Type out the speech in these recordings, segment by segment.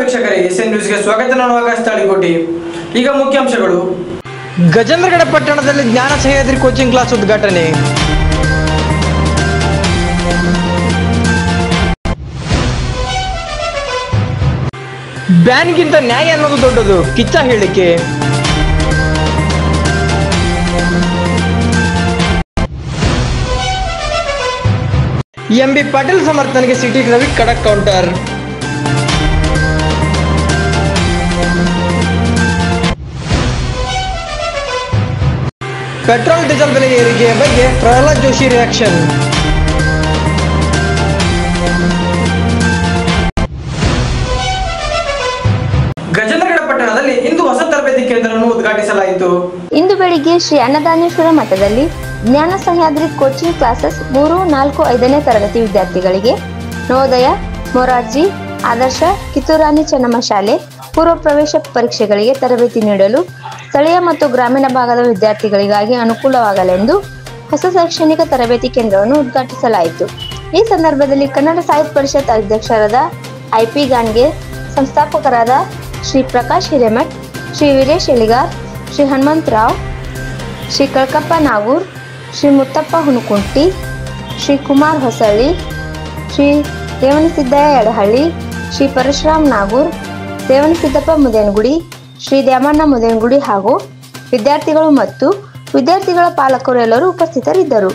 ವೀಕ್ಷಕರೇ S N ನ್ಯೂಸ್ಗೆ ಸ್ವಾಗತ. ನಾನು ಆಕಾಶ್ ತಾಳಿಕೋಟಿ. ಈಗ ಮುಖ್ಯಾಂಶಗಳು. ಗಜೇಂದ್ರಗಡ ಪಟ್ಟಣದಲ್ಲಿ ಜ್ಞಾನ ಸಹ್ಯಾದ್ರಿ ಕೋಚಿಂಗ್ ಕ್ಲಾಸ್ ಉದ್ಘಾಟನೆ. ಬ್ಯಾನ್ಗಿಂತ ನ್ಯಾಯ ಅನ್ನೋದು ದೊಡ್ಡದು. ಕಿಚ್ಚ ಹೇಳಿಕೆ ಎಂ ಬಿ ಪಾಟೀಲ್ ಸಮರ್ಥನೆಗೆ ಸಿಟಿ ರವಿ ಖಡಕ್ ಕೌಂಟರ್ ಪೆಟ್ರೋಲ್, ಡೀಸೆಲ್ ಬೆಲೆ ಏರಿಕೆಯ ಬಗ್ಗೆ ಪ್ರಹ್ಲಾದ್ ಜೋಶಿ ರಿಯಾಕ್ಷನ್ ಇಂದು ಹೊಸ ತರಬೇತಿ ಕೇಂದ್ರವನ್ನು ಉದ್ಘಾಟಿಸಲಾಯಿತು. ಇಂದು ಬೆಳಿಗ್ಗೆ ಶ್ರೀ ಅನ್ನದಾನೇಶ್ವರ ಮಠದಲ್ಲಿ ಜ್ಞಾನ ಸಹ್ಯಾದ್ರಿ ಕೋಚಿಂಗ್ ಕ್ಲಾಸಸ್ ಮೂರು, ನಾಲ್ಕು, ಐದನೇ ತರಗತಿ ವಿದ್ಯಾರ್ಥಿಗಳಿಗೆ ನವೋದಯ, ಮೊರಾರ್ಜಿ, ಆದರ್ಶ ಕಿತ್ತೂರಾನಿ ಚೆನ್ನಮ್ಮ ಶಾಲೆ ಪೂರ್ವ ಪ್ರವೇಶ ಪರೀಕ್ಷೆಗಳಿಗೆ ತರಬೇತಿ ನೀಡಲು ಸ್ಥಳೀಯ ಮತ್ತು ಗ್ರಾಮೀಣ ಭಾಗದ ವಿದ್ಯಾರ್ಥಿಗಳಿಗಾಗಿ ಅನುಕೂಲವಾಗಲೆಂದು ಹೊಸ ಶೈಕ್ಷಣಿಕ ತರಬೇತಿ ಕೇಂದ್ರವನ್ನು ಉದ್ಘಾಟಿಸಲಾಯಿತು. ಈ ಸಂದರ್ಭದಲ್ಲಿ ಕನ್ನಡ ಸಾಹಿತ್ಯ ಪರಿಷತ್ ಅಧ್ಯಕ್ಷರಾದ ಐಪಿ ಗಾನ್ಗೆ ಸಂಸ್ಥಾಪಕರಾದ ಶ್ರೀ ಪ್ರಕಾಶ್ ಹಿರೇಮಠ್, ಶ್ರೀ ವೀರೇಶ್ ಎಲಿಗಾರ್ ಶ್ರೀ ಹನುಮಂತರಾವ್ ಶ್ರೀ ಕಳ್ಕಪ್ಪ ನಾಗೂರ್, ಶ್ರೀ ಮುತ್ತಪ್ಪ ಹುಣಕುಂಟಿ, ಶ್ರೀ ಕುಮಾರ್ ಹೊಸಳ್ಳಿ, ಶ್ರೀ ದೇವನಸಿದ್ದಯ್ಯ ಯಡಹಳ್ಳಿ, ಶ್ರೀ ಪರಶುರಾಮ್ ನಾಗೂರ್ ದೇವನಸಿದ್ದಪ್ಪ ಮುದೇನಗುಡಿ ಶ್ರೀ ದ್ಯಾಮಣ್ಣ ಮುದೇನಗುಡಿ ಹಾಗೂ ವಿದ್ಯಾರ್ಥಿಗಳು ಮತ್ತು ವಿದ್ಯಾರ್ಥಿಗಳ ಪಾಲಕರು ಎಲ್ಲರೂ ಉಪಸ್ಥಿತರಿದ್ದರು.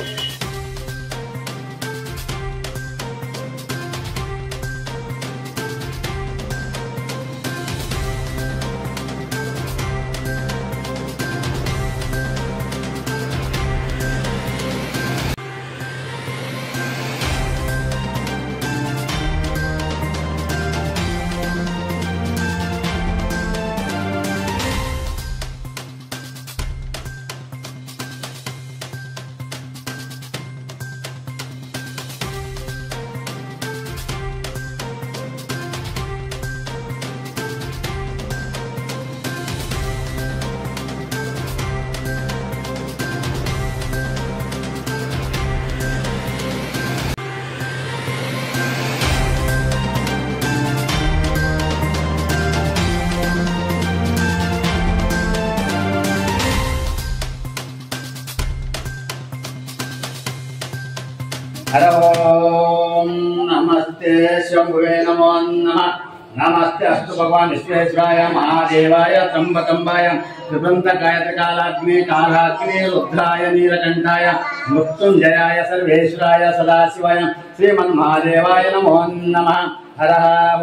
शंभुवे नमो नमः। नमस्ते अस्तु भगवान विश्वेश्वराय, महादेवाय त्र्यंबकंबाय त्रिवृंतकायतकालाग्ने कालाग्ने रुद्राय नीलकंठाय मृत्युंजयाय सर्वेश्वराय, सदाशिवाय, श्रीमन्महादेवाय नमो नमः। हर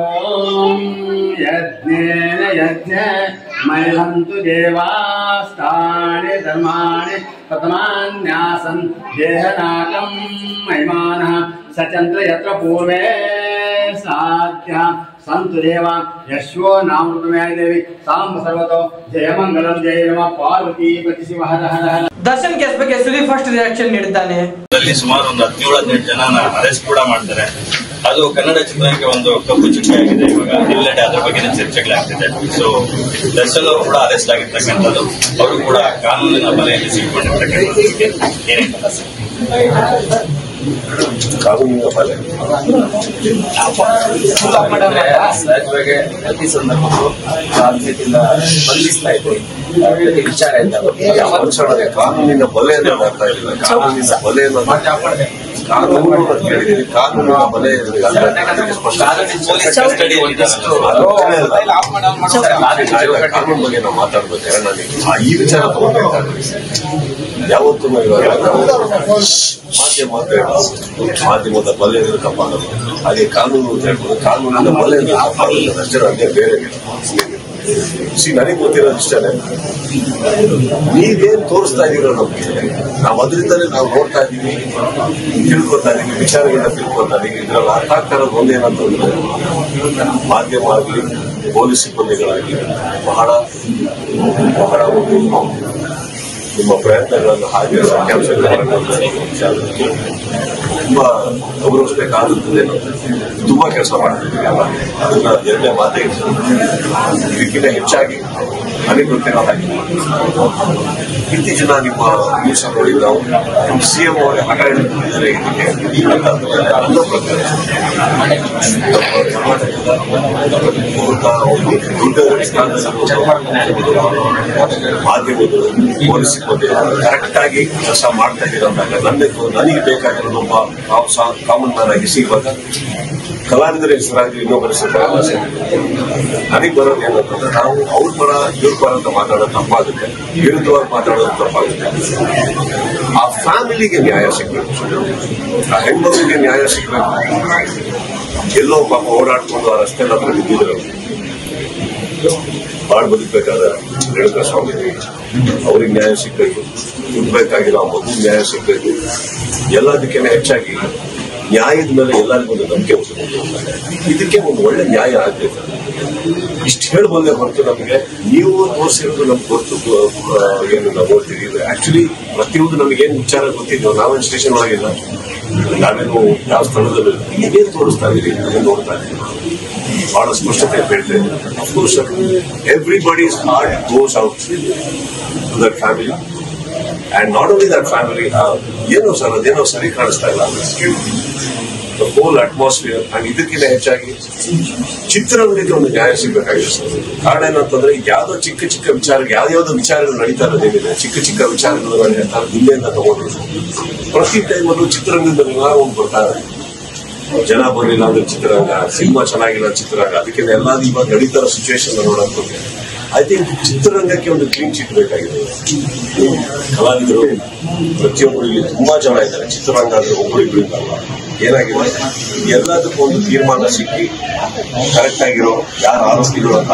ओम। यज्ञेन यज्ञ मयहन्तु देवास्तानि, धर्माणि प्रथमान्यासन् देहनाकं महिमानः सचन्द्र यत्र पूर्वे साध्या सन्तु देवा यश्वो नामृतमय देवी साम्ब सर्वतो जयमङ्गलं जय नमः पार्वती पति शिव हर हर हर ದರ್ಶನ್ ಕೇಸ್ ಬಗ್ಗೆ ಸುದೀಪ್ ಫಸ್ಟ್ ರಿಯಾಕ್ಷನ್ ನೀಡಿದ್ದಾನೆ ಅಲ್ಲಿ ಸುಮಾರು ಒಂದು ಹದಿನೇಳು ಹದಿನೆಂಟು ಜನ ಅರೆಸ್ಟ್ ಕೂಡ ಮಾಡ್ತಾರೆ ಅದು ಕನ್ನಡ ಚಿತ್ರರಂಗಕ್ಕೆ ಒಂದು ಕಪ್ಪು ಚುಕ್ಕೆ ಆಗಿದೆ ಇವಾಗ ಎಲ್ಲೆಡೆ ಅದ್ರ ಬಗ್ಗೆ ಚರ್ಚೆಗಳಾಗ್ತಿದೆ ಸೊ ದರ್ಶನ್ ಅವರು ಕೂಡ ಅರೆಸ್ಟ್ ಆಗಿರ್ತಕ್ಕಂಥದ್ದು ಅವರು ಕೂಡ ಕಾನೂನಿನ ಬಲೆಯಲ್ಲಿ ಸಿಕ್ಕೊಂಡಿರ್ತಕ್ಕಂಥದ್ದು ಏನಿಲ್ಲ ಸರ್ ಕಾನೂನಿನ ಬಲೆ ಅಂದ್ರೆ ಸಹಜವಾಗಿ ಪ್ರತಿ ಸಂದರ್ಭಕ್ಕೂ ರಾಜ್ಯದಿಂದ ಸ್ಪಂದಿಸ್ತಾ ಇದ್ದೀವಿ ಪ್ರತಿ ವಿಚಾರ ಆಯ್ತು ಕಾನೂನಿನ ಬಲೆ ಅಂತ ಅರ್ಥ ಇಲ್ಲ. ಕಾನೂನಿನ ಬಲೆ ಕಾನೂನು ಹೇಳಿದೀವಿ ಕಾನೂನಿನ ಬಲೆ ಕಾನೂನು ಬಗ್ಗೆ ನಾವು ಮಾತಾಡ್ಬೇಕಾದ್ರೆ ನನಗೆ ಈ ವಿಚಾರ ತಗೋಬೇಕಾದ್ರೆ ಯಾವತ್ತೂ ಇವಾಗ ಮಾಧ್ಯಮ ಅಂತ ಹೇಳ್ಬೋದು ಮಾಧ್ಯಮದ ಬಲೆ ತಪ್ಪಾಗಲ್ಲ ಹಾಗೆ ಕಾನೂನು ಅಂತ ಹೇಳ್ಬೋದು. ಕಾನೂನಿನ ಬಲೆ ಅಷ್ಟೇ ನನಗೆ ಬೇರೆ ಸಿ ನನಗೆ ಗೊತ್ತಿರೋ ಇಷ್ಟನೇ ನೀವೇನ್ ತೋರಿಸ್ತಾ ಇದೀರೋ ನಮ್ಗೆ. ನಾವು ಅದರಿಂದಲೇ ನಾವು ನೋಡ್ತಾ ಇದೀವಿ ತಿಳ್ಕೊತಾ ಇದೀವಿ ವಿಚಾರಗಳನ್ನ ತಿಳ್ಕೊತಾ ಇದೀವಿ. ಇದ್ರಲ್ಲಿ ಅರ್ಥ ಆಗ್ತಾ ಇರೋದು ಒಂದೇನಂತಂದ್ರೆ ಮಾಧ್ಯಮ ಆಗಲಿ ಪೊಲೀಸ್ ಸಿಬ್ಬಂದಿಗಳಾಗಲಿ ಬಹಳ ಬಹಳ ಒಂದು ನಿಮ್ಮ ಪ್ರಯತ್ನಗಳನ್ನು ಹಾಗೆ ಸಂಖ್ಯಾಂಶಗಳನ್ನು ತುಂಬಾ ಗೌರವಿಸಬೇಕಾಗುತ್ತದೆ. ತುಂಬಾ ಕೆಲಸ ಮಾಡ್ತಿದ್ದೀವಿ ಅಲ್ಲ. ಅದನ್ನ ಎರಡನೇ ಮಾತೇ ಇಲ್ಲ. ಇದಕ್ಕಿಂತ ಹೆಚ್ಚಾಗಿ ನನಗೆ ಗೊತ್ತಿರೋ ಹಾಗೆ ಇತ್ತೀಚಿನ ನಿಮ್ಮ ನ್ಯೂಸ್ ನೋಡಿದ ನಾವು ಸಿ ಎಂ ಅವರ ಹಠ ಹಿಡಿದಿದ್ದಾರೆ ಇದಕ್ಕೆ ಅಂತ ನನ್ನ ಪ್ರಕಾರ ಕರ್ನಾಟಕದ ಮೂಲಕ ಒಂದು ದೊಡ್ಡ ಸ್ಥಾನದಲ್ಲಿ ಮಾಧ್ಯಮಗಳು ಪೊಲೀಸ್ ಕರೆಕ್ಟ್ ಆಗಿ ಕೆಲಸ ಮಾಡ್ತಾ ಇದ್ದೀರಂದಾಗ ನನ್ನ ನನಗೆ ಬೇಕಾಗಿರೋದು ಒಬ್ಬ ಕಾಮನ್ ಮ್ಯಾನ್ ಆಗಿ ಸಿಗುವಾಗ ಕಲಾವಿದರ ಹೆಸರಾಗಿ ಇನ್ನೊಬ್ಬರ ಹೆಸರು ನನಗೆ ಬರೋದು ಏನಂತಂದ್ರೆ ನಾವು ಅವ್ರ ಪರ ಇವ್ರ ಪರ ಅಂತ ಮಾತಾಡೋದು ತಪ್ಪಾಗುತ್ತೆ. ವಿರುದ್ಧವಾಗಿ ಮಾತಾಡೋದು ತಪ್ಪಾಗುತ್ತೆ. ಆ ಫ್ಯಾಮಿಲಿಗೆ ನ್ಯಾಯ ಸಿಗ್ಬೇಕು. ಆ ಹೆಣ್ಮಗುವಿಗೆ ನ್ಯಾಯ ಸಿಗ್ಬೇಕು. ಎಲ್ಲೋ ಪಾಪ ಓಡಾಡ್ಕೊಂಡು ಆ ರಸ್ತೆ ಹತ್ರ ಬಿದ್ದಿದ್ರು. ಬಾಳ್ ಬದುಕಬೇಕಾದ ರೇಣುಕಾ ಸ್ವಾಮಿ ಅವ್ರಿಗೆ ನ್ಯಾಯ ಸಿಗ್ಬೇಕು. ಹುಡ್ಬೇಕಾಗಿರೋ ಆ ಮಗು ನ್ಯಾಯ ಸಿಗ್ಬೇಕು. ಎಲ್ಲದಕ್ಕೆ ಹೆಚ್ಚಾಗಿ ನ್ಯಾಯದ ಮೇಲೆ ಎಲ್ಲರಿಗೂ ಒಂದು ನಂಬಿಕೆ ಇದಕ್ಕೆ ಒಂದು ಒಳ್ಳೆ ನ್ಯಾಯ ಆಗ್ಬೇಕು. ಇಷ್ಟು ಹೇಳಬಲ್ಲೆ ಹೊರತು ನಮಗೆ, ನೀವು ತೋರಿಸಿರೋದು ನಮ್ಗೆ ಗೊತ್ತು. ಏನು ನಾವು ನೋಡ್ತೀವಿ. ಆಕ್ಚುಲಿ ಪ್ರತಿಯೊಂದು ನಮಗೇನು ವಿಚಾರ ಗೊತ್ತಿದ್ವು ನಾವೇನು ಸ್ಟೇಷನ್ ಒಳಗಿಲ್ಲ. ನಾವೇನು ಯಾವ ಸ್ಥಳದಲ್ಲಿ ಏನೇನು ತೋರಿಸ್ತಾ ಇದೀವಿ ನೋಡ್ತಾ ಇದ್ದೀವಿ ಬಹಳ ಸ್ಪಷ್ಟತೆ ಹೇಳ್ತಾ ಇದ್ದೀನಿ of course everybody's heart goes out to that family and not only that family ಏನೋ ಸರ್ ಅದೇನೋ ಸರಿ ಕಾಣಿಸ್ತಾ ಇಲ್ಲ. ಹೋಲ್ ಅಟ್ಮಾಸ್ಫಿಯರ್ ಅಂಡ್ ಇದಕ್ಕಿಂತ ಹೆಚ್ಚಾಗಿ ಚಿತ್ರರಂಗಕ್ಕೆ ಒಂದು ನ್ಯಾಯ ಸಿಗಬೇಕಾಗಿದೆ ಸರ್ ಕಾರಣ ಏನಂತಂದ್ರೆ, ಯಾವ್ದೋ ಚಿಕ್ಕ ಚಿಕ್ಕ ವಿಚಾರ ಯಾವ್ಯಾವ್ದೋ ವಿಚಾರಗಳು ನಡೀತಾ ಇರೋದೇನಿದೆ ಚಿಕ್ಕ ಚಿಕ್ಕ ವಿಚಾರಗಳು ಹಿಂದೆಯಿಂದ ತಗೊಂಡ್ರು. ಪ್ರತಿ ಟೈಮಲ್ಲೂ ಚಿತ್ರರಂಗದಲ್ಲಿ ಒಂದು ಬರ್ತಾ ಇದೆ. ಜನ ಬರಲಿಲ್ಲ ಅಂದ್ರೆ ಚಿತ್ರರಂಗ, ಸಿನಿಮಾ ಚೆನ್ನಾಗಿಲ್ಲ ಚಿತ್ರರಂಗ. ಅದಕ್ಕೆ ಎಲ್ಲ ಇವಾಗ ನಡೀತಾರ ಸಿಚುವೇಶನ್ ನೋಡಕ್ ಐ ತಿಂಕ್ ಚಿತ್ರರಂಗಕ್ಕೆ ಒಂದು ಕ್ಲೀನ್ ಚಿಟ್ ಬೇಕಾಗಿದೆ. ಕಲಾವಿದರು ಪ್ರತಿಯೊಬ್ಬರು ಇಲ್ಲಿ ತುಂಬಾ ಜನ ಇದ್ದಾರೆ. ಚಿತ್ರರಂಗ ಅಂದ್ರೆ ಒಬ್ಬರಿಬ್ರು ಇದ್ದಲ್ಲ ಏನಾಗಿದೆ? ಎಲ್ಲದಕ್ಕೂ ಒಂದು ತೀರ್ಮಾನ ಸಿಕ್ಕಿ ಕರೆಕ್ಟ್ ಆಗಿರೋ ಯಾರು ಆರೋಪಿಗಳು ಅಂತ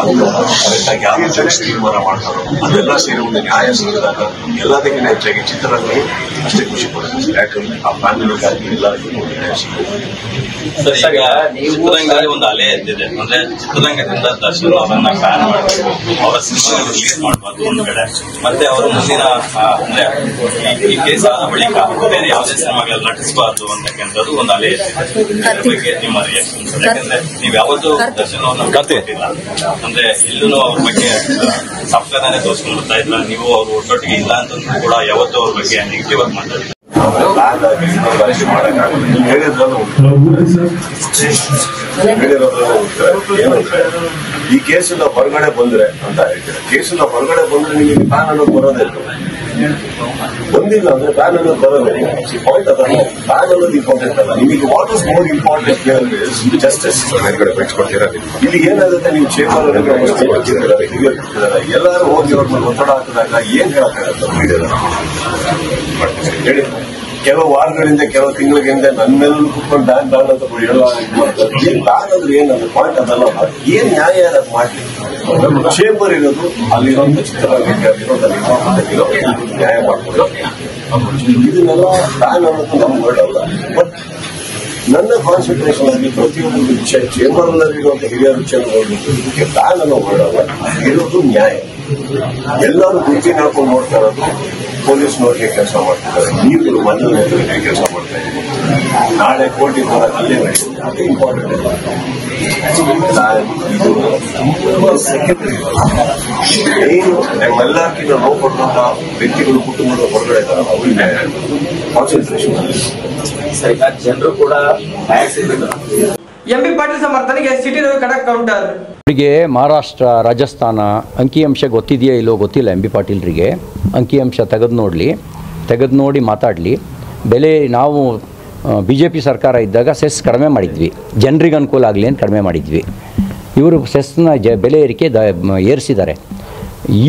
ಕರೆಕ್ಟ್ ಆಗಿ ಯಾರು ಜಡ್ಜ್ ತೀರ್ಮಾನ ಮಾಡ್ತಾರೋ ಅದೆಲ್ಲ ಸೇರಿ ಒಂದು ನ್ಯಾಯ ಸಿಕ್ಕಿದಾಗ ಎಲ್ಲದಕ್ಕಿಂತ ಹೆಚ್ಚಾಗಿ ಚಿತ್ರರಂಗವು ಅಷ್ಟೇ ಖುಷಿ ಪಡುತ್ತೆ ಯಾಕಂದ್ರೆ ಆ ಫ್ಯಾಮಿಲಿಗಾಗಿ ಎಲ್ಲರಿಗೂ ಒಂದು ನ್ಯಾಯ ಸಿಗುತ್ತೆ. ಒಂದು ಅಲೆ ಎದ್ದಿದೆ ಅಂದ್ರೆ ಚಿತ್ರರಂಗದಿಂದ ದರ್ಶನ್ ಅವರನ್ನ ಬ್ಯಾನ್ ಮಾಡಬೇಕು. ಅವರ ಸಿನಿಮಾ ರಿಲೀಸ್ ಮಾಡಬಾರ್ದು ಒಂದು ಕಡೆ. ಮತ್ತೆ ಅವರು ಮುಂದಿನ ಅಂದ್ರೆ ಈ ಕೇಸ್ ಆದ ಬಳಿಕ ಬೇರೆ ಯಾವುದೇ ಸಿನಿಮಾಗಳಲ್ಲಿ ನಟಿಸಬಾರ್ದು ಅಂತಕ್ಕಂಥದ್ದು ಒಂದು ಬಗ್ಗೆ ನಿಮ್ಮ ರಿಯಾಕ್ಷನ್ ಯಾಕಂದ್ರೆ ನೀವು ಯಾವತ್ತೂ ದರ್ಶನ್ ಅವ್ರನ್ನ ಅಂದ್ರೆ ಇಲ್ಲೂ ಅವ್ರ ಬಗ್ಗೆ ಸಂಸ್ಕಾರನೇ ತೋರಿಸ್ಕೊಂಡು ಬರ್ತಾ ಇಲ್ಲ ನೀವು ಅವ್ರ ಒಟ್ಟೊಟ್ಟಿಗೆ ಇಲ್ಲ ಅಂತಂದ್ರೂ ಕೂಡ ಯಾವತ್ತೂ ಅವ್ರ ಬಗ್ಗೆ ನೆಗೆಟಿವ್ ಆಗಿ ಮಾತಾಡಿಲ್ಲ ಈ ಕೇಸಿಂದ ಹೊರಗಡೆ ಬಂದ್ರೆ ಅಂತ ಹೇಳ್ತೀರಾ? ಕೇಸಿಂದ ಹೊರಗಡೆ ಬಂದ್ರೆ ನಿಮಗೆ ನಿಧಾನ ಅನ್ನೋದು ಬರೋದೇ ಬಂದಿಲ್ಲ ಅಂದ್ರೆ ಬ್ಯಾನ್ ಅನ್ನೋದು ಬರೋದೇ ಪಾಯಿಂಟ್ ಅದಲ್ಲ ಬ್ಯಾನ್ ಅನ್ನೋದು ಇಂಪಾರ್ಟೆಂಟ್ ಅಲ್ಲ. ನಿಮಗೆ what is more important justice ಹೊರಗಡೆ ಬೆಳೆಸ್ಕೊಡ್ತೀರಾ ಇಲ್ಲಿ ಏನಾಗುತ್ತೆ? ನೀವು ಚೇಂಬರ್ ಎಲ್ಲರೂ ಹೋಗಿ ಅವ್ರ ಮೇಲೆ ಒತ್ತಡ ಹಾಕಿದಾಗ ಏನ್ ಹೇಳಕ್ಕಾಗತ್ತೆ? ಹೇಳಿ. ಕೆಲವು ವಾರಗಳಿಂದ, ಕೆಲವು ತಿಂಗಳಿಂದ ನನ್ನ ಮೇಲೆ ಕುತ್ಕೊಂಡು ಬ್ಯಾನ್ ಬ್ಯಾನ್ ಅಂತ ಹೇಳುವ ಏನ್ ಬ್ಯಾನ್ ಅಂದ್ರೆ ಏನದು ಪಾಯಿಂಟ್ ಅದಲ್ಲ. ಏನ್ ನ್ಯಾಯ ಅದು ಮಾಡ್ಲಿ? ಚೇಂಬರ್ ಇರೋದು ಅಲ್ಲಿರೋಂಥ ಚಿತ್ರರಂಗಕ್ಕೆ ಅಲ್ಲಿರೋದಲ್ಲಿ ನ್ಯಾಯ ಮಾಡ್ಕೊಂಡು. ಇದನ್ನೆಲ್ಲ ಡ್ಯಾನ್ ಅನ್ನೋದು ನಮ್ಗೆ ವರ್ಡ್ ಅಲ್ಲ. ಬಟ್ ನನ್ನ ಕಾನ್ಸಂಟ್ರೇಷನ್ ಆಗಿ ಪ್ರತಿಯೊಂದು ಚೇಂಬರ್ ನಲ್ಲಿರುವಂತ ಹಿರಿಯ ನೋಡ್ಬಿಟ್ಟು ಇದಕ್ಕೆ ಬ್ಯಾನ್ ಅನ್ನೋ ವರ್ಡ್ ಅಲ್ಲ. ಇರೋದು ನ್ಯಾಯ. ಎಲ್ಲರೂ ಗುರುತಿ ಹಾಕೊಂಡು ನೋಡ್ತಾ ಇರೋದು ನೋಡಿ ಕೆಲಸ ಮಾಡ್ತಿದ್ದಾರೆ. ನೀವು ಮನೆಯಲ್ಲಿ ಕೆಲಸ ಮಾಡ್ತಾ ಇದ್ದೀವಿ ನಾಳೆ ಕೋಟಿ ಹೋದಾಗ ಅಲ್ಲೇ ನಡೆಯುತ್ತೆ. ಅದು ಇಂಪಾರ್ಟೆಂಟ್ ಏನು ನಮ್ಮೆಲ್ಲಕ್ಕಿಂತ ನೋವು ಪಡುವಂತ ವ್ಯಕ್ತಿಗಳು ಕುಟುಂಬದ ಹೊರಗಡೆ ಇದ್ದಾರೆ. ಅವರಿಗೆ ಕಾನ್ಸಂಟ್ರೇಷನ್ ಸರ್ ಜನರು ಕೂಡ ನ್ಯಾಯ ಸಿಗಬೇಕು ಎಂ ಬಿ ಪಾಟೀಲ್ ಸಮರ್ಥನೆಗೆ ಕೌಂಟರ್ ಅವರಿಗೆ ಮಹಾರಾಷ್ಟ್ರ, ರಾಜಸ್ಥಾನ ಅಂಕಿಅಂಶ ಗೊತ್ತಿದೆಯಾ ಇಲ್ಲೋ ಗೊತ್ತಿಲ್ಲ ಎಂ ಬಿ ಪಾಟೀಲ್ರಿಗೆ. ಅಂಕಿಅಂಶ ತೆಗೆದು ನೋಡಲಿ, ತೆಗೆದು ನೋಡಿ ಮಾತಾಡಲಿ. ಬೆಲೆ ನಾವು ಬಿ ಜೆ ಪಿ ಸರ್ಕಾರ ಇದ್ದಾಗ ಸೆಸ್ ಕಡಿಮೆ ಮಾಡಿದ್ವಿ. ಜನರಿಗೆ ಅನುಕೂಲ ಆಗಲಿ ಅಂತ ಕಡಿಮೆ ಮಾಡಿದ್ವಿ. ಇವರು ಸೆಸ್ನ ಜ, ಬೆಲೆ ಏರಿಕೆ ದ ಏರಿಸಿದ್ದಾರೆ.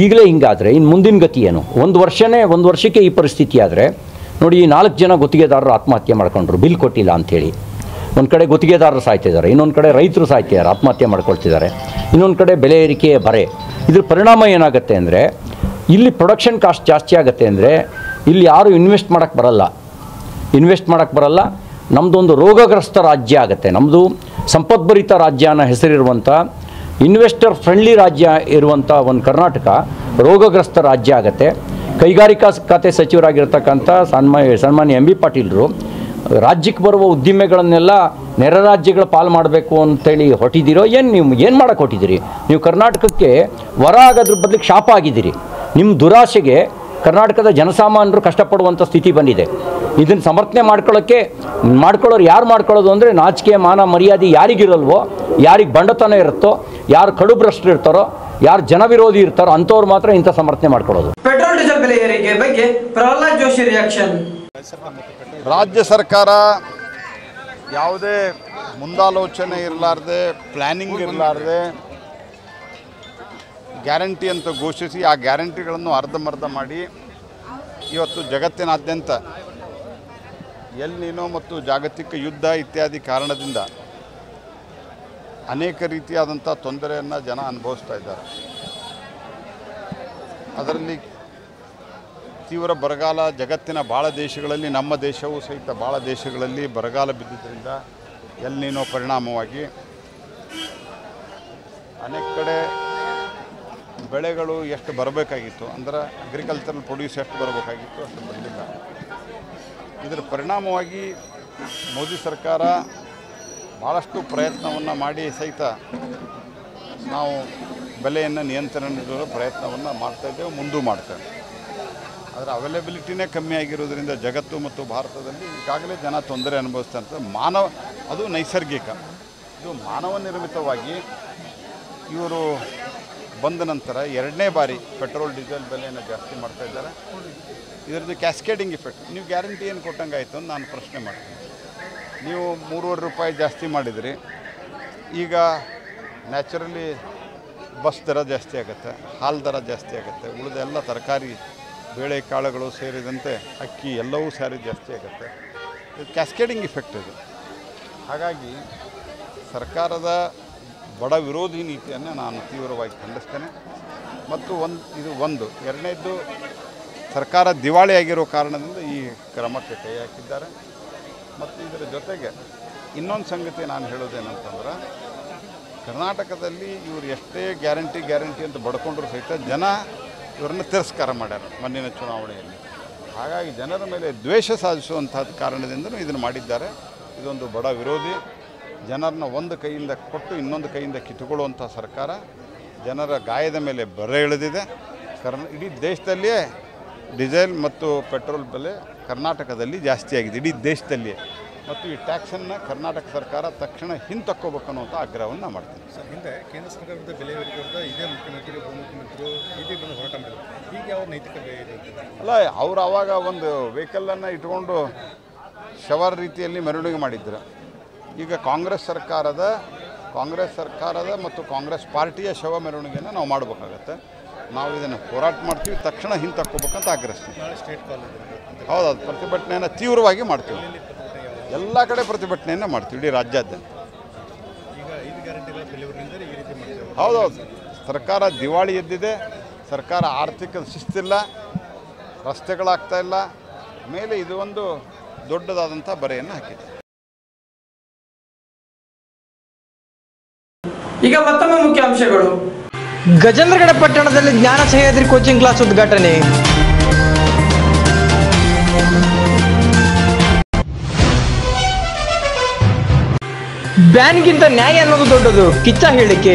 ಈಗಲೇ ಹಿಂಗಾದರೆ ಇನ್ನು ಮುಂದಿನ ಗತಿ ಏನು? ಒಂದು ವರ್ಷನೇ, ಒಂದು ವರ್ಷಕ್ಕೆ ಈ ಪರಿಸ್ಥಿತಿ ಆದರೆ, ನೋಡಿ, ಈ ನಾಲ್ಕು ಜನ ಗುತ್ತಿಗೆದಾರರು ಆತ್ಮಹತ್ಯೆ ಮಾಡ್ಕೊಂಡ್ರು, ಬಿಲ್ ಕೊಟ್ಟಿಲ್ಲ ಅಂಥೇಳಿ. ಒಂದು ಕಡೆ ಗುತ್ತಿಗೆದಾರರು ಸಾಯ್ತಿದ್ದಾರೆ, ಇನ್ನೊಂದು ಕಡೆ ರೈತರು ಸಾಯ್ತಿದ್ದಾರೆ, ಆತ್ಮಹತ್ಯೆ ಮಾಡ್ಕೊಳ್ತಿದ್ದಾರೆ. ಇನ್ನೊಂದು ಕಡೆ ಬೆಲೆ ಏರಿಕೆಯ ಬರೆ. ಇದ್ರ ಪರಿಣಾಮ ಏನಾಗುತ್ತೆ ಅಂದರೆ, ಇಲ್ಲಿ ಪ್ರೊಡಕ್ಷನ್ ಕಾಸ್ಟ್ ಜಾಸ್ತಿ ಆಗುತ್ತೆ ಅಂದರೆ, ಇಲ್ಲಿ ಯಾರು ಇನ್ವೆಸ್ಟ್ ಮಾಡೋಕ್ಕೆ ಬರಲ್ಲ. ಇನ್ವೆಸ್ಟ್ ಮಾಡೋಕ್ಕೆ ಬರಲ್ಲ. ನಮ್ಮದೊಂದು ರೋಗಗ್ರಸ್ತ ರಾಜ್ಯ ಆಗುತ್ತೆ. ನಮ್ಮದು ಸಂಪದ್ಭರಿತ ರಾಜ್ಯ ಅನ್ನೋ ಹೆಸರಿರುವಂಥ ಇನ್ವೆಸ್ಟರ್ ಫ್ರೆಂಡ್ಲಿ ರಾಜ್ಯ ಇರುವಂಥ ಒಂದು ಕರ್ನಾಟಕ ರೋಗಗ್ರಸ್ತ ರಾಜ್ಯ ಆಗುತ್ತೆ. ಕೈಗಾರಿಕಾ ಖಾತೆ ಸಚಿವರಾಗಿರ್ತಕ್ಕಂಥ ಸನ್ಮಾನ್ಯ ಸನ್ಮಾನ್ಯ ಎಂ ಬಿ ಪಾಟೀಲರು ರಾಜ್ಯಕ್ಕೆ ಬರುವ ಉದ್ದಿಮೆಗಳನ್ನೆಲ್ಲ ನೆರ ರಾಜ್ಯಗಳ ಪಾಲು ಮಾಡಬೇಕು ಅಂತೇಳಿ ಹೊಟ್ಟಿದ್ದೀರೋ ಏನು ನೀವು ಏನು ಮಾಡಕ್ಕೆ ಹೊಟ್ಟಿದ್ದೀರಿ ನೀವು ಕರ್ನಾಟಕಕ್ಕೆ ವರ ಆಗೋದ್ರ ಬದಲಿಗೆ ಶಾಪ ಆಗಿದ್ದೀರಿ. ನಿಮ್ಮ ದುರಾಸೆಗೆ ಕರ್ನಾಟಕದ ಜನಸಾಮಾನ್ಯರು ಕಷ್ಟಪಡುವಂಥ ಸ್ಥಿತಿ ಬಂದಿದೆ. ಇದನ್ನು ಸಮರ್ಥನೆ ಮಾಡ್ಕೊಳ್ಳೋಕ್ಕೆ ಮಾಡ್ಕೊಳ್ಳೋರು ಯಾರು ಮಾಡ್ಕೊಳ್ಳೋದು ಅಂದರೆ ನಾಚಿಕೆ ಮಾನ ಮರ್ಯಾದೆ ಯಾರಿಗಿರಲ್ವೋ ಯಾರಿಗೆ ಬಂಡತನ ಇರುತ್ತೋ ಯಾರು ಕಡುಭ್ರಷ್ಟರು ಇರ್ತಾರೋ ಯಾರು ಜನವಿರೋಧಿ ಇರ್ತಾರೋ ಅಂಥವ್ರು ಮಾತ್ರ ಇಂಥ ಸಮರ್ಥನೆ ಮಾಡ್ಕೊಳ್ಳೋದು. ಪೆಟ್ರೋಲ್ ಡೀಸೆಲ್ ಬೆಲೆ ಏರಿಕೆ ಬಗ್ಗೆ ಪ್ರಹ್ಲಾದ್ ಜೋಶಿ ರಿಯಾಕ್ಷನ್ ರಾಜ್ಯ ಸರ್ಕಾರ ಯಾವುದೇ ಮುಂದಾಲೋಚನೆ ಇರಲಾರ್ದೆ ಪ್ಲ್ಯಾನಿಂಗ್ ಇರಲಾರ್ದೆ ಗ್ಯಾರಂಟಿ ಅಂತ ಘೋಷಿಸಿ ಆ ಗ್ಯಾರಂಟಿಗಳನ್ನು ಅರ್ಧಮರ್ಧ ಮಾಡಿ ಇವತ್ತು ಜಗತ್ತಿನಾದ್ಯಂತ ಎಲ್ ನೀನೋ ಮತ್ತು ಜಾಗತಿಕ ಯುದ್ಧ ಇತ್ಯಾದಿ ಕಾರಣದಿಂದ ಅನೇಕ ರೀತಿಯಾದಂಥ ತೊಂದರೆಯನ್ನು ಜನ ಅನುಭವಿಸ್ತಾ ಇದ್ದಾರೆ. ಅದರಲ್ಲಿ ತೀವ್ರ ಬರಗಾಲ ಜಗತ್ತಿನ ಭಾಳ ದೇಶಗಳಲ್ಲಿ, ನಮ್ಮ ದೇಶವೂ ಸಹಿತ ಭಾಳ ದೇಶಗಳಲ್ಲಿ ಬರಗಾಲ ಬಿದ್ದಿದ್ದರಿಂದ ಎಲ್ ನೀನೋ ಪರಿಣಾಮವಾಗಿ ಅನೇಕ ಕಡೆ ಬೆಳೆಗಳು ಎಷ್ಟು ಬರಬೇಕಾಗಿತ್ತು ಅಂದ್ರೆ ಅಗ್ರಿಕಲ್ಚರಲ್ ಪ್ರೊಡ್ಯೂಸ್ ಎಷ್ಟು ಬರಬೇಕಾಗಿತ್ತು ಅಷ್ಟು ಬರಲಿಲ್ಲ ಇದರ ಪರಿಣಾಮವಾಗಿ ಮೋದಿ ಸರ್ಕಾರ ಭಾಳಷ್ಟು ಪ್ರಯತ್ನವನ್ನು ಮಾಡಿ ಸಹಿತ ನಾವು ಬೆಲೆಯನ್ನು ನಿಯಂತ್ರಣ ಪ್ರಯತ್ನವನ್ನು ಮಾಡ್ತಾಯಿದ್ದೇವೆ ಮುಂದೂ ಮಾಡ್ತೇವೆ ಅದರ ಅವೈಲೇಬಿಲಿಟಿನೇ ಕಮ್ಮಿ ಆಗಿರೋದ್ರಿಂದ ಜಗತ್ತು ಮತ್ತು ಭಾರತದಲ್ಲಿ ಈಗಾಗಲೇ ಜನ ತೊಂದರೆ ಅನುಭವಿಸ್ತಂಥ ಮಾನವ, ಅದು ನೈಸರ್ಗಿಕ. ಇದು ಮಾನವ ನಿರ್ಮಿತವಾಗಿ ಇವರು ಬಂದ ನಂತರ ಎರಡನೇ ಬಾರಿ ಪೆಟ್ರೋಲ್, ಡೀಸೆಲ್ ಬೆಲೆಯನ್ನು ಜಾಸ್ತಿ ಮಾಡ್ತಾ ಇದ್ದಾರೆ. ಇದರದ್ದು ಕ್ಯಾಸ್ಕೇಡಿಂಗ್ ಇಫೆಕ್ಟ್ ನೀವು ಗ್ಯಾರಂಟಿ ಏನು ಕೊಟ್ಟಂಗೆ ಆಯಿತು ಅಂತ ನಾನು ಪ್ರಶ್ನೆ ಮಾಡ್ತೀನಿ. ನೀವು ಮೂರುವರೆ ರೂಪಾಯಿ ಜಾಸ್ತಿ ಮಾಡಿದಿರಿ. ಈಗ ನ್ಯಾಚುರಲಿ ಬಸ್ ದರ ಜಾಸ್ತಿ ಆಗುತ್ತೆ, ಹಾಲು ದರ ಜಾಸ್ತಿ ಆಗುತ್ತೆ, ಉಳಿದ ಎಲ್ಲ ತರಕಾರಿ ಬೇಳೆ ಕಾಳುಗಳು ಸೇರಿದಂತೆ ಅಕ್ಕಿ ಎಲ್ಲವೂ ಸ್ಯಾರಿ ಜಾಸ್ತಿ ಆಗುತ್ತೆ. ಕ್ಯಾಸ್ಕೇಡಿಂಗ್ ಇಫೆಕ್ಟ್ ಇದು. ಹಾಗಾಗಿ ಸರ್ಕಾರದ ಬಡ ವಿರೋಧಿ ನೀತಿಯನ್ನು ನಾನು ತೀವ್ರವಾಗಿ ಖಂಡಿಸ್ತೇನೆ. ಮತ್ತು ಒಂದು, ಇದು ಒಂದು, ಎರಡನೇದ್ದು ಸರ್ಕಾರ ದಿವಾಳಿಯಾಗಿರೋ ಕಾರಣದಿಂದ ಈ ಕ್ರಮಕ್ಕೆ ಕೈ ಹಾಕಿದ್ದಾರೆ. ಮತ್ತು ಇದರ ಜೊತೆಗೆ ಇನ್ನೊಂದು ಸಂಗತಿ ನಾನು ಹೇಳೋದೇನಂತಂದ್ರೆ, ಕರ್ನಾಟಕದಲ್ಲಿ ಇವರು ಎಷ್ಟೇ ಗ್ಯಾರಂಟಿ ಗ್ಯಾರಂಟಿ ಅಂತ ಬಡ್ಕೊಂಡ್ರು ಸಹಿತ ಜನ ಇವರನ್ನು ತಿರಸ್ಕಾರ ಮಾಡ್ಯಾರ ಮಣ್ಣಿನ ಚುನಾವಣೆಯಲ್ಲಿ. ಹಾಗಾಗಿ ಜನರ ಮೇಲೆ ದ್ವೇಷ ಸಾಧಿಸುವಂಥದ್ದು ಕಾರಣದಿಂದಲೂ ಇದನ್ನು ಮಾಡಿದ್ದಾರೆ. ಇದೊಂದು ಬಡ ವಿರೋಧಿ. ಜನರನ್ನ ಒಂದು ಕೈಯಿಂದ ಕೊಟ್ಟು ಇನ್ನೊಂದು ಕೈಯಿಂದ ಕಿತ್ತುಕೊಳ್ಳುವಂಥ ಸರ್ಕಾರ ಜನರ ಗಾಯದ ಮೇಲೆ ಬರ ಇಳಿದಿದೆ. ಕರ್ನ ಇಡೀ ದೇಶದಲ್ಲಿಯೇ ಡೀಸೆಲ್ ಮತ್ತು ಪೆಟ್ರೋಲ್ ಬೆಲೆ ಕರ್ನಾಟಕದಲ್ಲಿ ಜಾಸ್ತಿಯಾಗಿದೆ. ಇಡೀ ದೇಶದಲ್ಲಿಯೇ. ಮತ್ತು ಈ ಟ್ಯಾಕ್ಸನ್ನು ಕರ್ನಾಟಕ ಸರ್ಕಾರ ತಕ್ಷಣ ಹಿಂತಕ್ಕೋಬೇಕು ಅನ್ನುವಂಥ ಆಗ್ರಹವನ್ನು ಮಾಡ್ತೀನಿ. ಸರ್ ಹಿಂದೆ ಕೇಂದ್ರ ಸರ್ಕಾರದ ಬೆಲೆ ವಿರುದ್ಧ ಇದೇ ಮುಖ್ಯಮಂತ್ರಿ ಉಪಮುಖ್ಯಮಂತ್ರಿಗಳು ಇದೇ ಬಂದು ಹೋರಾಟ ಮಾಡಿದ್ರು. ಈಗ ಯಾವ ನೈತಿಕ ಅಲ್ಲ ಅವ್ರು ಆವಾಗ ಒಂದು ವೆಹಿಕಲನ್ನು ಇಟ್ಕೊಂಡು ಶವರ್ ರೀತಿಯಲ್ಲಿ ಮೆರವಣಿಗೆ ಮಾಡಿದ್ರು. ಈಗ ಕಾಂಗ್ರೆಸ್ ಸರ್ಕಾರದ ಕಾಂಗ್ರೆಸ್ ಸರ್ಕಾರದ ಮತ್ತು ಕಾಂಗ್ರೆಸ್ ಪಾರ್ಟಿಯ ಶವ ಮೆರವಣಿಗೆಯನ್ನು ನಾವು ಮಾಡಬೇಕಾಗತ್ತೆ. ನಾವು ಇದನ್ನು ಹೋರಾಟ ಮಾಡ್ತೀವಿ ತಕ್ಷಣ ಹಿಂತಕ್ಕೋಬೇಕಂತ ಆಗ್ರಹಿಸ್ತೀವಿ ಹೌದು ಅದು ಪ್ರತಿಭಟನೆಯನ್ನು ತೀವ್ರವಾಗಿ ಮಾಡ್ತೀವಿ. ಎಲ್ಲ ಕಡೆ ಪ್ರತಿಭಟನೆಯನ್ನು ಮಾಡ್ತೀವಿ ಇಡೀ ರಾಜ್ಯಾದ್ಯಂತ. ಈಗ ಐದು ಗ್ಯಾರಂಟಿಗಳ ಬೆಲೆ ವೃದ್ಧಿಯಿಂದ ಈ ರೀತಿ ಮಾಡ್ತೇವೆ. ಹೌದೌದು. ಸರ್ಕಾರ ದಿವಾಳಿ ಎದ್ದಿದೆ ಸರ್ಕಾರ ಆರ್ಥಿಕ ಶಿಸ್ತಿಲ್ಲ ರಸ್ತೆಗಳಾಗ್ತಾ ಇಲ್ಲ ಮೇಲೆ ಇದು ಒಂದು ದೊಡ್ಡದಾದಂಥ ಬರೆಯನ್ನು ಹಾಕಿದೆ. ಈಗ ಮತ್ತೊಮ್ಮೆ ಮುಖ್ಯಾಂಶಗಳು. ಗಜೇಂದ್ರಗಡ ಪಟ್ಟಣದಲ್ಲಿ ಜ್ಞಾನ ಸಹ್ಯಾದ್ರಿ ಕೋಚಿಂಗ್ ಕ್ಲಾಸ್ ಉದ್ಘಾಟನೆ. ಬ್ಯಾನ್ಗಿಂತ ನ್ಯಾಯ ಅನ್ನೋದು ದೊಡ್ಡದು. ಕಿಚ್ಚ ಹೇಳಿಕೆ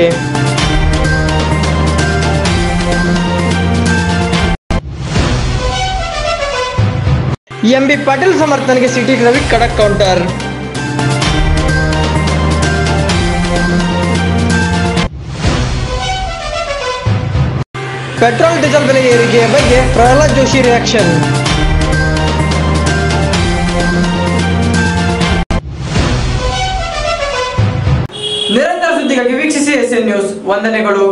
ಎಂ ಬಿ ಪಾಟೀಲ್ ಸಮರ್ಥನೆಗೆ ಸಿಟಿ ರವಿ ಕಡಕ್ ಕೌಂಟರ್ ಪೆಟ್ರೋಲ್ ಡೀಸೆಲ್ ಬೆಲೆ ಏರಿಕೆಯ ಬಗ್ಗೆ ಪ್ರಹ್ಲಾದ್ ಜೋಶಿ ರಿಯಾಕ್ಷನ್ ಸುದ್ದಿಗಾಗಿ ವೀಕ್ಷಿಸಿ ಎಸ್ ಎನ್ ನ್ಯೂಸ್ ವಂದನೆಗಳು.